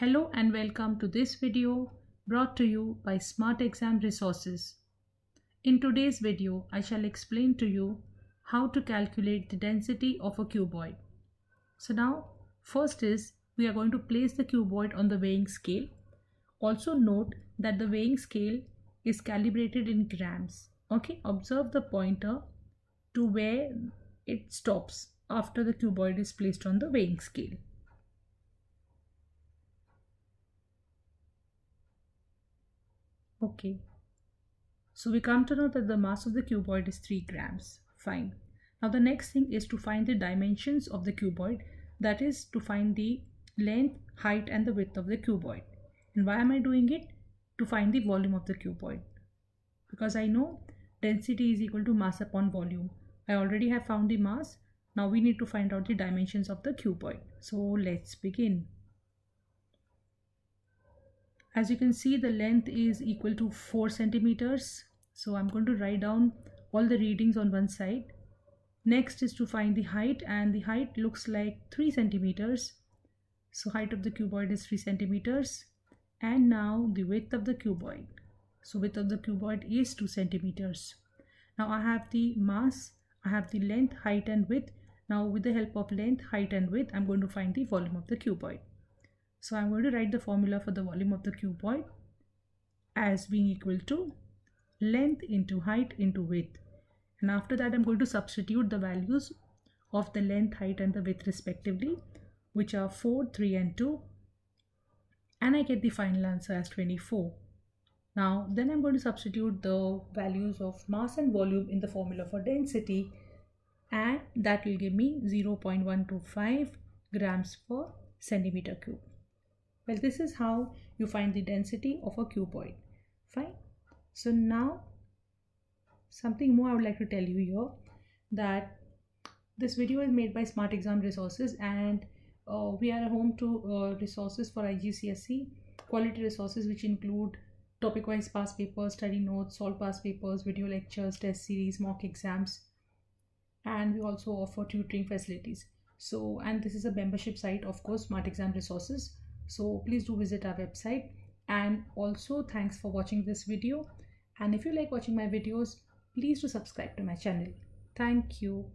Hello and welcome to this video brought to you by Smart Exam Resources. In today's video, I shall explain to you how to calculate the density of a cuboid. So now, first is we are going to place the cuboid on the weighing scale. Also note that the weighing scale is calibrated in grams. Okay, observe the pointer to where it stops after the cuboid is placed on the weighing scale. Okay. So we come to know that the mass of the cuboid is 3 grams. Fine. Now the next thing is to find the dimensions of the cuboid. That is to find the length, height and the width of the cuboid. And why am I doing it? To find the volume of the cuboid. Because I know density is equal to mass upon volume. I already have found the mass. Now we need to find out the dimensions of the cuboid. So let's begin. As you can see, the length is equal to 4 centimeters. So I'm going to write down all the readings on one side. Next is to find the height and the height looks like 3 centimeters. So height of the cuboid is 3 centimeters. And now the width of the cuboid. So width of the cuboid is 2 centimeters. Now I have the mass, I have the length, height and width. Now with the help of length, height and width, I'm going to find the volume of the cuboid. So I'm going to write the formula for the volume of the cuboid as being equal to length into height into width. And after that, I'm going to substitute the values of the length, height and the width respectively, which are 4, 3 and 2. And I get the final answer as 24. Now, then I'm going to substitute the values of mass and volume in the formula for density and that will give me 0.125 grams per centimeter cube. Well, this is how you find the density of a cuboid. Fine. So now something more I would like to tell you here that this video is made by Smart Exam Resources and uh, we are home to uh, resources for IGCSE, quality resources which include topic-wise past papers, study notes, solve past papers, video lectures, test series, mock exams, and we also offer tutoring facilities. So, and this is a membership site, of course, Smart Exam Resources so please do visit our website. And also thanks for watching this video. And if you like watching my videos please do subscribe to my channel. Thank you